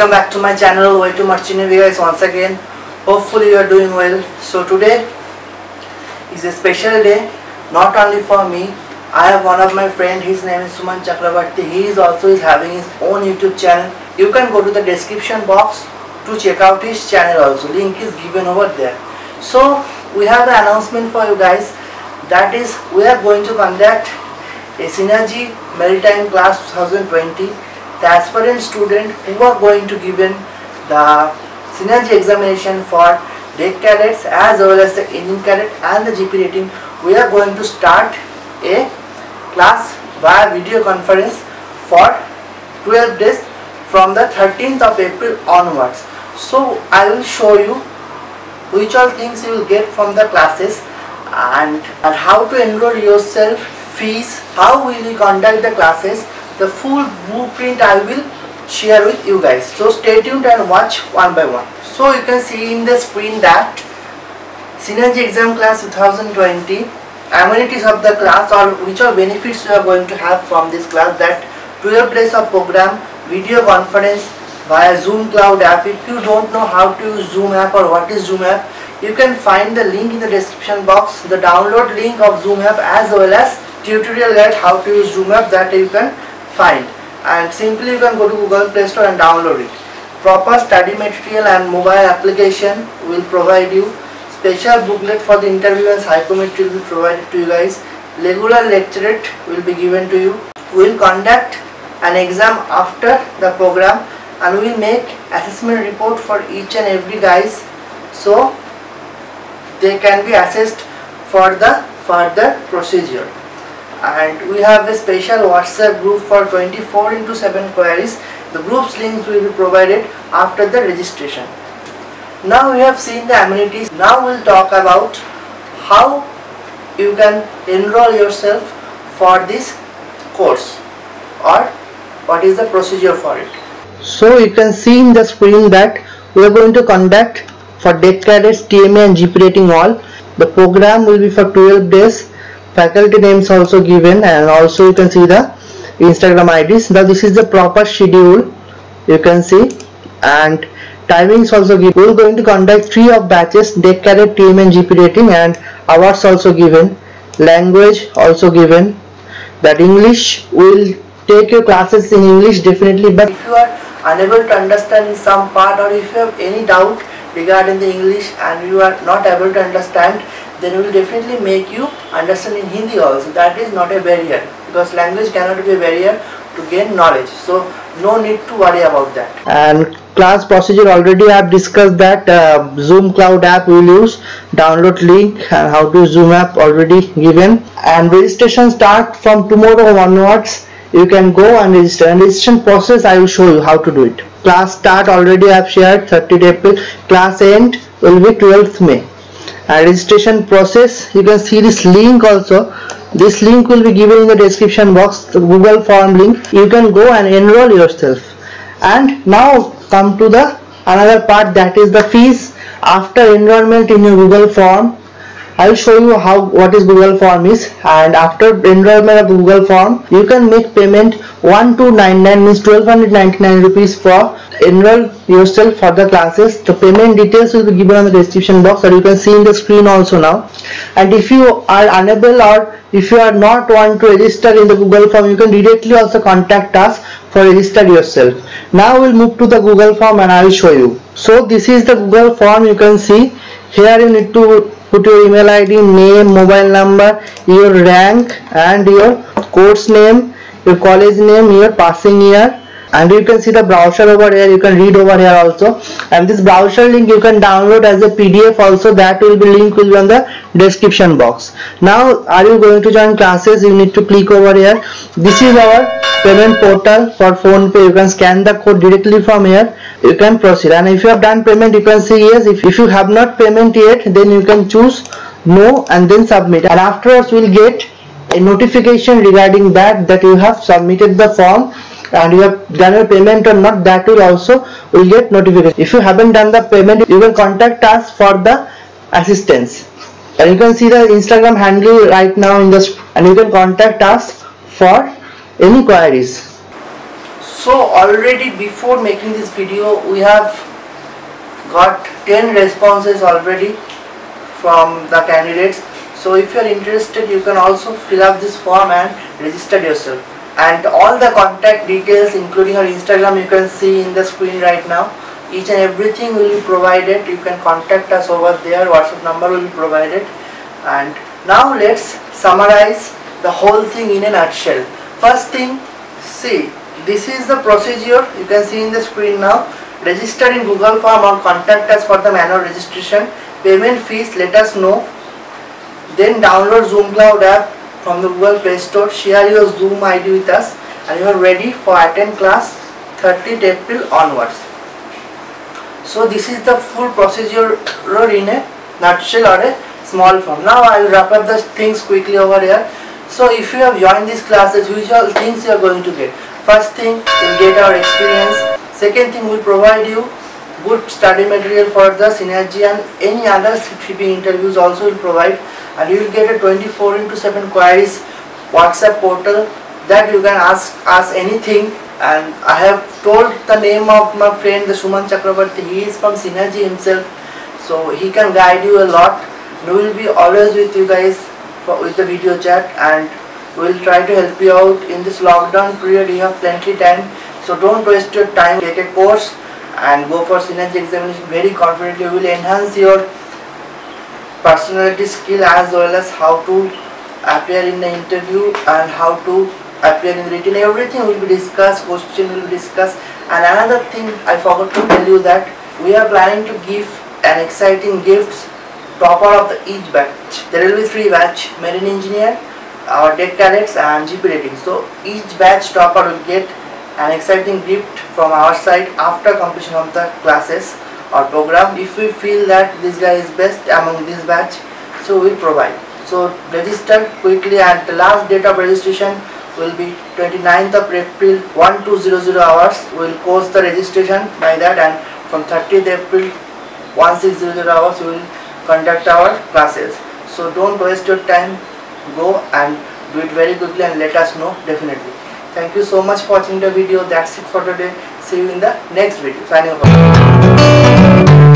welcome back to my channel. To Merchant Navy guys once again. Hopefully you are doing well. So today is a special day not only for me. I have one of my friend his name is Suman Chakraborty he is also is having his own YouTube channel. You can go to the description box to check out his channel also. Link is given over there. So we have the announcement for you guys. That is we are going to conduct a Synergy Maritime Class 2020 the aspirant student who are going to given the synergy examination for deck cadets as well as the engine cadet and the GP rating. We are going to start a class via video conference for 12 days from the 13th of April onwards. So I will show you which all things you will get from the classes and, and how to enroll yourself fees how will you conduct the classes the full blueprint I will share with you guys. So stay tuned and watch one by one. So you can see in the screen that Synergy Exam Class 2020 amenities of the class or which are benefits you are going to have from this class that 12 place of program, video conference via Zoom Cloud app. If you don't know how to use Zoom app or what is Zoom app, you can find the link in the description box, the download link of Zoom app as well as tutorial guide how to use Zoom app that you can find and simply you can go to Google Play Store and download it. Proper study material and mobile application will provide you. Special booklet for the interview and psychometry will be provided to you guys. Regular lecturate will be given to you. We will conduct an exam after the program and we will make assessment report for each and every guys so they can be assessed for the further procedure and we have a special whatsapp group for 24 into 7 queries. The group's links will be provided after the registration. Now we have seen the amenities. Now we'll talk about how you can enroll yourself for this course or what is the procedure for it. So you can see in the screen that we are going to conduct for deck cadets tma and gp rating all. The program will be for 12 days faculty names also given and also you can see the instagram ids now this is the proper schedule you can see. And timings also given we're going to conduct three of batches deck cadet team and gp rating and awards also given language also given. That english will take your classes in english definitely but if you are unable to understand some part or if you have any doubt regarding the english and you are not able to understand then we will definitely make you understand in Hindi also. That is not a barrier because language cannot be a barrier to gain knowledge. So no need to worry about that. And class procedure already I have discussed that uh, Zoom Cloud app will use. Download link and how to Zoom app already given. And registration start from tomorrow onwards. You can go and register. And registration process I will show you how to do it. Class start already I have shared 30th April. Class end will be 12th May registration process. You can see this link also. This link will be given in the description box the google form link. You can go and enroll yourself. And now come to the another part that is the fees. After enrollment in your google form I will show you how what is Google Form is. And after enrollment of Google Form you can make payment 1299 means 1299 rupees for enroll yourself for the classes. The payment details will be given on the description box or you can see in the screen also now. And if you are unable or if you are not want to register in the Google Form you can directly also contact us for register yourself. Now we'll move to the Google Form and I will show you. So this is the Google Form. You can see here you need to put your email id name mobile number your rank and your course name your college name your passing year and you can see the browser over here. You can read over here also. And this browser link you can download as a pdf also. That will be link will be on the description box. Now are you going to join classes? You need to click over here. This is our payment portal for PhonePe. You can scan the code directly from here. You can proceed. And if you have done payment you can see yes. If, if you have not payment yet then you can choose no and then submit. And afterwards we'll get a notification regarding that that you have submitted the form and you have done a payment or not that will also will get notification. If you haven't done the payment you can contact us for the assistance. And you can see the instagram handle right now in this and you can contact us for any queries. So already before making this video we have got 10 responses already from the candidates. So if you are interested you can also fill up this form and register yourself and all the contact details including our Instagram you can see in the screen right now. Each and everything will be provided. You can contact us over there. Whatsapp number will be provided. And now let's summarize the whole thing in a nutshell. First thing see this is the procedure. You can see in the screen now. Register in google form or contact us for the manual registration. Payment fees let us know. Then download zoom cloud app from the google play store. Share your zoom id with us and you are ready for attend class 30th april onwards. So this is the full procedure in a nutshell or a small form. Now i will wrap up the things quickly over here. So if you have joined this class the usual things you are going to get? First thing you'll get our experience. Second thing we'll provide you good study material for the synergy and any other CPP interviews also will provide. And you will get a 24 into 7 queries whatsapp portal that you can ask us anything. And I have told the name of my friend the Suman Chakraborty he is from Synergy himself so he can guide you a lot. We will be always with you guys for, with the video chat and we will try to help you out. In this lockdown period you have plenty time so don't waste your time. Take a course and go for synergy examination very confidently will enhance your personality skill as well as how to appear in the interview and how to appear in written everything will be discussed question will be discussed and another thing I forgot to tell you that we are planning to give an exciting gifts topper of the each batch. There will be three batch, marine engineer, uh, our deck cadets and GP rating. So each batch topper will get an exciting gift from our side after completion of the classes or program. If we feel that this guy is best among this batch, so we provide. So register quickly and the last date of registration will be 29th of April 1200 hours. We will close the registration by that and from 30th April 1600 hours we will conduct our classes so don't waste your time go and do it very quickly and let us know definitely Thank you so much for watching the video. That's it for today. See you in the next video. Signing off.